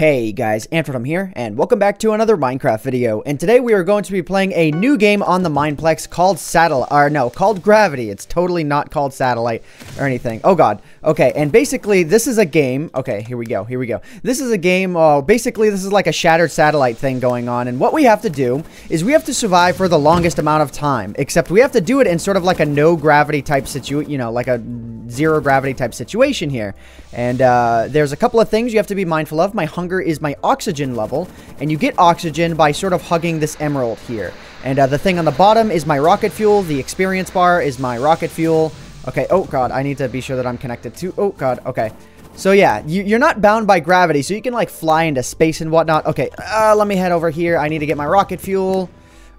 Hey guys, AntVenom here, and welcome back to another Minecraft video. And today we are going to be playing a new game on the Mineplex called Satellite, or no, called Gravity. It's totally not called Satellite or anything. Oh god. Okay, and basically this is a game. Okay, here we go, here we go. This is a game, uh, basically this is like a shattered satellite thing going on. And what we have to do is we have to survive for the longest amount of time. Except we have to do it in sort of like a no gravity type situation, you know, like a zero gravity type situation here. And uh, there's a couple of things you have to be mindful of. My hunger is my oxygen level, and you get oxygen by sort of hugging this emerald here. And uh, the thing on the bottom is my rocket fuel. The experience bar is my rocket fuel. Okay, oh god, I need to be sure that I'm connected to... Oh god, okay. So yeah, you, are not bound by gravity, so you can like fly into space and whatnot. Okay, uh, let me head over here. I need to get my rocket fuel.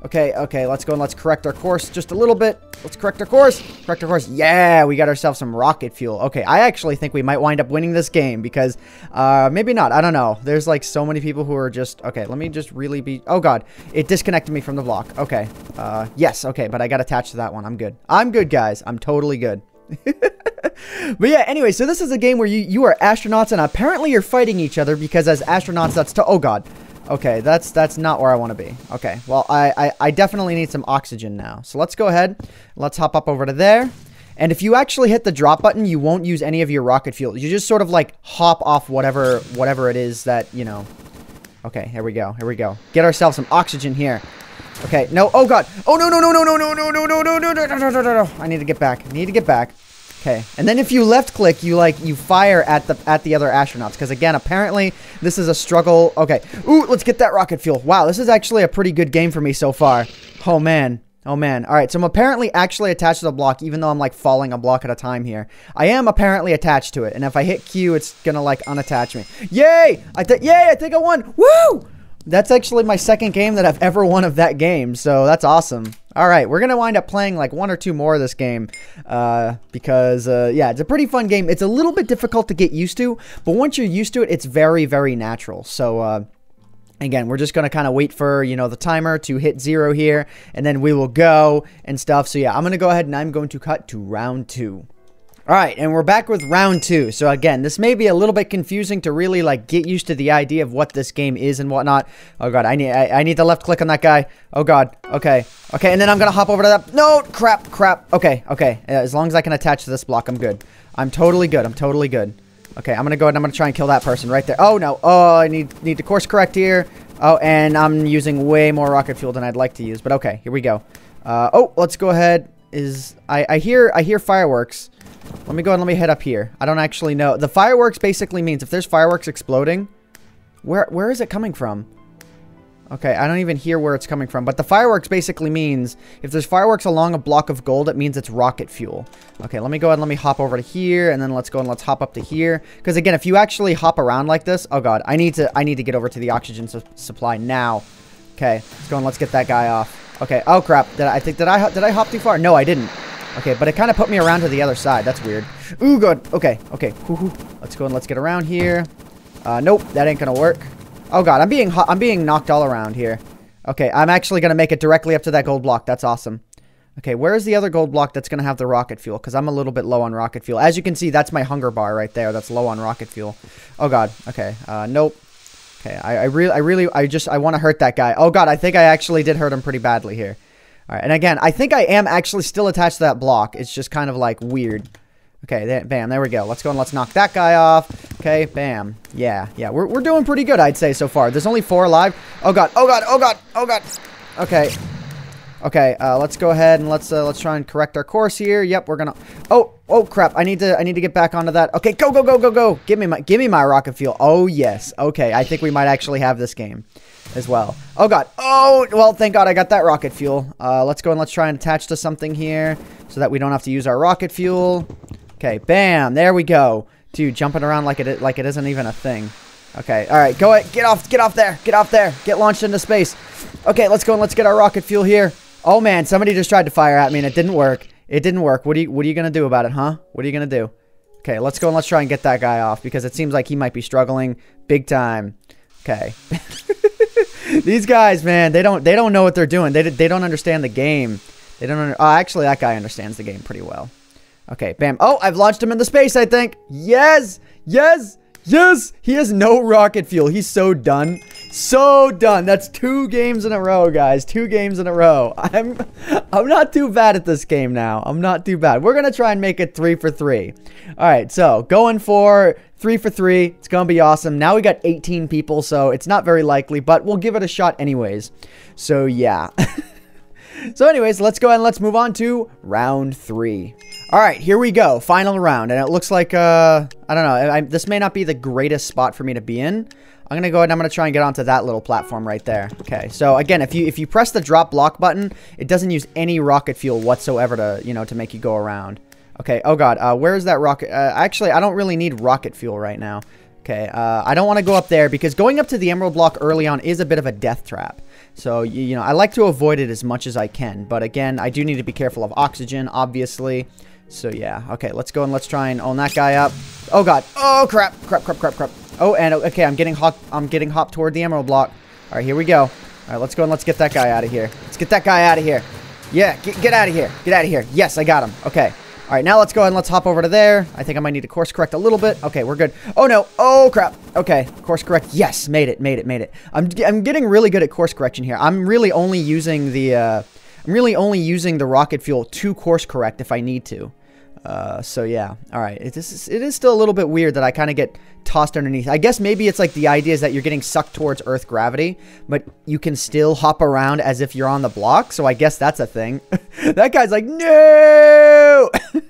Okay, okay, let's go and let's correct our course just a little bit. Let's correct our course. Correct our course. Yeah, we got ourselves some rocket fuel. Okay, I actually think we might wind up winning this game because, uh, maybe not. I don't know. There's like so many people who are just, okay, let me just really be, oh god, it disconnected me from the block. Okay, uh, yes, okay, but I got attached to that one. I'm good. I'm good, guys. I'm totally good. but yeah, anyway, so this is a game where you, you are astronauts and apparently you're fighting each other because as astronauts, that's to, oh god. Okay, that's that's not where I want to be. Okay, well, I, I, I definitely need some oxygen now. So let's go ahead. Let's hop up over to there. And if you actually hit the drop button, you won't use any of your rocket fuel. You just sort of like hop off whatever whatever it is that, you know. Okay, here we go. Here we go. Get ourselves some oxygen here. Okay, no. Oh, God. Oh, no, no, no, no, no, no, no, no, no, no, no, no, no, no, no, no. no. I need to get back. I need to get back. Okay, and then if you left click, you like you fire at the at the other astronauts because again, apparently this is a struggle. Okay, ooh, let's get that rocket fuel. Wow, this is actually a pretty good game for me so far. Oh man, oh man. All right, so I'm apparently actually attached to the block, even though I'm like falling a block at a time here. I am apparently attached to it, and if I hit Q, it's gonna like unattach me. Yay! I think yay! I think I won. Woo! That's actually my second game that I've ever won of that game, so that's awesome. All right, we're going to wind up playing like one or two more of this game uh, because, uh, yeah, it's a pretty fun game. It's a little bit difficult to get used to, but once you're used to it, it's very, very natural. So, uh, Again, we're just going to kind of wait for, you know, the timer to hit zero here, and then we will go and stuff. So, yeah, I'm going to go ahead and I'm going to cut to round two. Alright, and we're back with round two. So again, this may be a little bit confusing to really like get used to the idea of what this game is and whatnot. Oh god, I need I, I need the left click on that guy. Oh god. Okay. Okay, and then I'm gonna hop over to that. No, crap, crap. Okay, okay. As long as I can attach to this block, I'm good. I'm totally good. I'm totally good. Okay, I'm gonna go and I'm gonna try and kill that person right there. Oh no. Oh, I need need to course correct here. Oh, and I'm using way more rocket fuel than I'd like to use. But okay, here we go. Uh, oh, let's go ahead. Is I I hear I hear fireworks. Let me go and let me head up here. I don't actually know. The fireworks basically means if there's fireworks exploding, where where is it coming from? Okay, I don't even hear where it's coming from. But the fireworks basically means if there's fireworks along a block of gold, it means it's rocket fuel. Okay, let me go ahead and let me hop over to here, and then let's go and let's hop up to here. Because again, if you actually hop around like this, oh god, I need to I need to get over to the oxygen su supply now. Okay, let's go and let's get that guy off. Okay, oh crap, did I, I think did I did I hop too far? No, I didn't. Okay, but it kind of put me around to the other side. That's weird. Ooh, good. Okay, okay. Let's go and let's get around here. Uh, nope, that ain't gonna work. Oh god, I'm being I'm being knocked all around here. Okay, I'm actually gonna make it directly up to that gold block. That's awesome. Okay, where is the other gold block that's gonna have the rocket fuel? Because I'm a little bit low on rocket fuel. As you can see, that's my hunger bar right there. That's low on rocket fuel. Oh god. Okay. Uh, nope. Okay, I, I really, I really, I just, I want to hurt that guy. Oh god, I think I actually did hurt him pretty badly here. All right, and again, I think I am actually still attached to that block. It's just kind of like weird. Okay, there, bam, there we go. Let's go and let's knock that guy off. Okay, bam. Yeah, yeah, we're, we're doing pretty good, I'd say, so far. There's only four alive. Oh, God, oh, God, oh, God, oh, God. Okay. Okay, uh, let's go ahead and let's uh, let's try and correct our course here. Yep, we're gonna. Oh, oh crap! I need to I need to get back onto that. Okay, go go go go go! Give me my give me my rocket fuel. Oh yes. Okay, I think we might actually have this game as well. Oh, God. Oh, well, thank God I got that rocket fuel. Uh, let's go and let's try and attach to something here so that we don't have to use our rocket fuel. Okay, bam. There we go. Dude, jumping around like it like it isn't even a thing. Okay, all right. Go ahead. Get off. Get off there. Get off there. Get launched into space. Okay, let's go and let's get our rocket fuel here. Oh, man. Somebody just tried to fire at me and it didn't work. It didn't work. What are you, what are you to do about it, huh? What are you to do? Okay, let's go and let's try and get that guy off because it seems like he might be struggling big time. Okay. These guys, man, they don't they don't know what they're doing. They they don't understand the game. They don't. Under, oh, actually, that guy understands the game pretty well. Okay, bam. Oh, I've launched him into space. I think. Yes, yes, Yes! He has no rocket fuel. He's so done. So done. That's two games in a row, guys. Two games in a row. I'm I'm not too bad at this game now. I'm not too bad. We're going to try and make it three for three. All right, so going for three for three. It's going to be awesome. Now we got 18 people, so it's not very likely, but we'll give it a shot anyways. So, yeah. so anyways, let's go ahead and let's move on to round three. All right, here we go. Final round. And it looks like, uh, I don't know. I, this may not be the greatest spot for me to be in. I'm going to go ahead and I'm going to try and get onto that little platform right there. Okay, so again, if you if you press the drop block button, it doesn't use any rocket fuel whatsoever to, you know, to make you go around. Okay, oh god, uh, where is that rocket? Uh, actually, I don't really need rocket fuel right now. Okay, uh, I don't want to go up there because going up to the emerald block early on is a bit of a death trap. So, you, you know, I like to avoid it as much as I can. But again, I do need to be careful of oxygen, obviously. So yeah, okay, let's go and let's try and own that guy up. Oh god. Oh crap, crap, crap, crap, crap. Oh, and okay, I'm getting hop I'm getting hop toward the emerald block. All right, here we go. All right, let's go and let's get that guy out of here. Let's get that guy out of here. Yeah, get, get out of here. Get out of here. Yes, I got him. Okay. All right, now let's go ahead and let's hop over to there. I think I might need to course correct a little bit. Okay, we're good. Oh, no. Oh, crap. Okay, course correct. Yes, made it, made it, made it. I'm, I'm getting really good at course correction here. I'm really only using the, uh, I'm really only using the rocket fuel to course correct if I need to. Uh, so yeah, all right. It is, it is still a little bit weird that I kind of get tossed underneath. I guess maybe it's like the idea is that you're getting sucked towards Earth gravity, but you can still hop around as if you're on the block. So I guess that's a thing. that guy's like, no!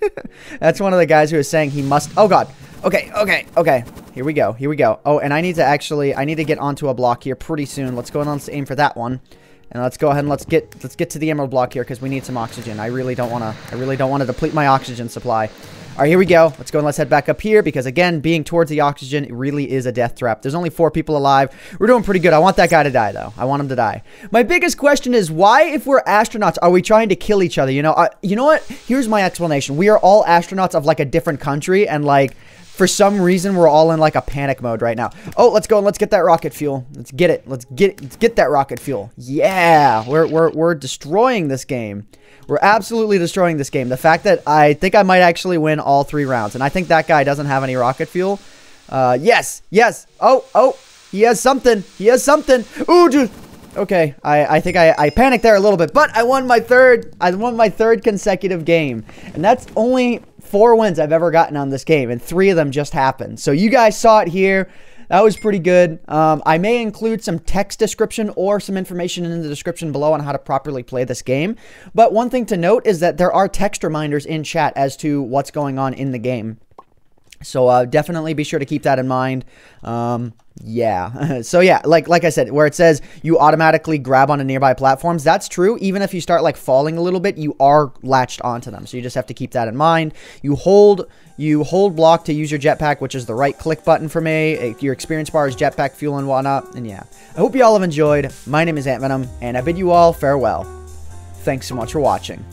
that's one of the guys who is saying he must. Oh God. Okay, okay, okay. Here we go. Here we go. Oh, and I need to actually, I need to get onto a block here pretty soon. Let's go and let's aim for that one. And let's go ahead and let's get let's get to the emerald block here because we need some oxygen. I really don't want to I really don't want to deplete my oxygen supply. All right, here we go. Let's go and let's head back up here because again, being towards the oxygen really is a death trap. There's only four people alive. We're doing pretty good. I want that guy to die though. I want him to die. My biggest question is why, if we're astronauts, are we trying to kill each other? You know, you know what? Here's my explanation. We are all astronauts of like a different country and like for some reason, we're all in like a panic mode right now. Oh, let's go and let's get that rocket fuel. Let's get it. Let's get let's get that rocket fuel. Yeah, we're we're we're destroying this game. We're absolutely destroying this game. The fact that I think I might actually win all three rounds, and I think that guy doesn't have any rocket fuel. Uh, yes, yes. Oh, oh, he has something. He has something. Ooh, dude. Okay, I, I think I, I panicked there a little bit, but I won my third, I won my third consecutive game. And that's only four wins I've ever gotten on this game, and three of them just happened. So you guys saw it here. That was pretty good. Um, I may include some text description or some information in the description below on how to properly play this game. But one thing to note is that there are text reminders in chat as to what's going on in the game. So uh, definitely be sure to keep that in mind. Um, yeah. so yeah, like like I said, where it says you automatically grab onto nearby platforms, that's true. Even if you start like falling a little bit, you are latched onto them. So you just have to keep that in mind. You hold you hold block to use your jetpack, which is the right click button for me. Your experience bar is jetpack fuel and whatnot. And yeah, I hope you all have enjoyed. My name is AntVenom, and I bid you all farewell. Thanks so much for watching.